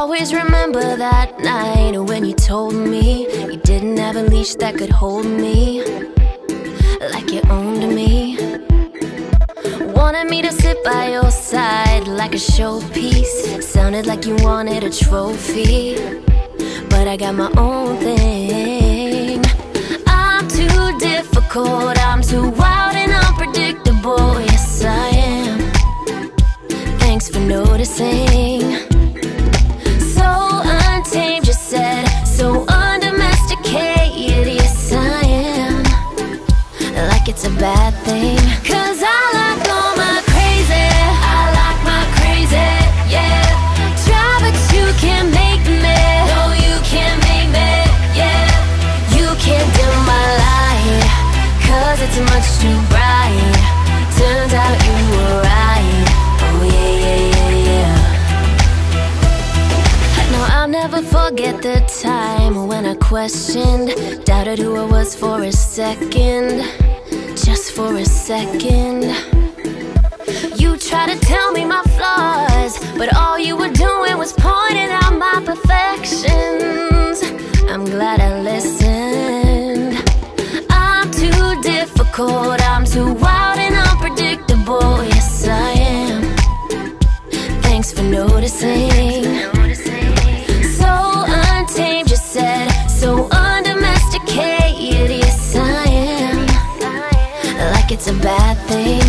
always remember that night when you told me you didn't have a leash that could hold me like you owned me. Wanted me to sit by your side like a showpiece. Sounded like you wanted a trophy, but I got my own thing. I'm too difficult, I'm too wild and unpredictable. Yes, I am. Thanks for noticing. It's much too bright. Turns out you were right. Oh, yeah, yeah, yeah, yeah. No, I'll never forget the time when I questioned, doubted who I was for a second, just for a second. Difficult, I'm too wild and unpredictable. Yes, I am. Thanks for noticing. So untamed, you said, so undomesticated. Yes, I am. Like it's a bad thing.